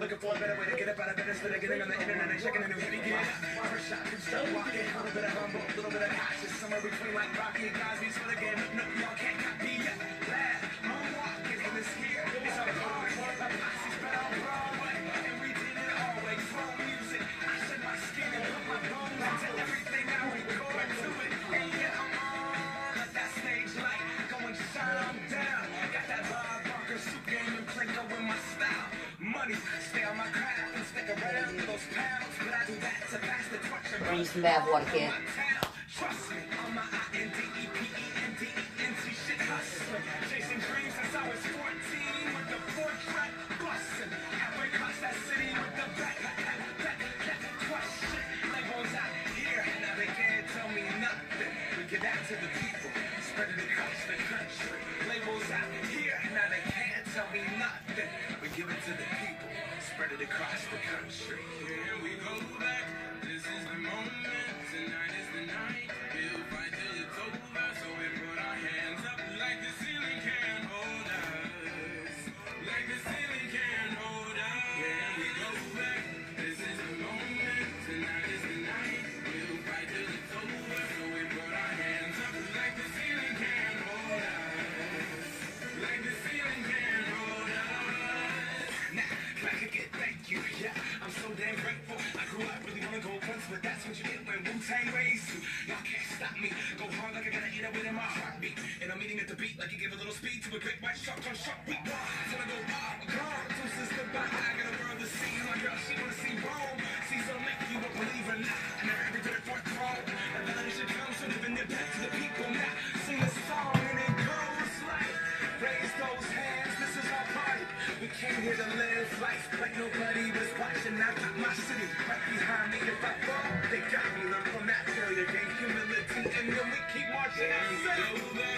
Looking for a better way to get up out of bed instead of getting on the internet and checking a new hit begin. Shot, can start walking. A little bit of humble, a little bit of cautious. Somewhere between like Rocky and Cosby's for the game. No, y'all can't copy yet. Lad, I'm walking in this here. It's hard work. My posse's been on Broadway. And we did it always. From music, I shed my skin and put my bones into everything I record to it. And yeah, I'm on. Let that stage light go and shine down. Got that Bob Barker suit game and Plinko in my style. Money, stay on my craft Bring some bad water, kid. Trust me, I'm a I-N-D-E-P-E-N-D-E-N-T shit hustling. Chasing dreams since I was 14 with the four track busting. Halfway across that city with the back, back, back, back, question. Labels out here, now they can't tell me nothing. We give that to the people, spread it across the country. Labels out here, now they can't tell me nothing. Spread it across the country. So damn grateful. I grew up really wanna go once, but that's what you get when Wu Tang raised you. Y'all can't stop me. Go hard like I gotta eat it within my heartbeat. And I'm eating at the beat like you give a little speed to a great white shark on shark week. My city right behind me. If I fall, they got me. Learn from that failure, gain humility, and then we keep marching. I say,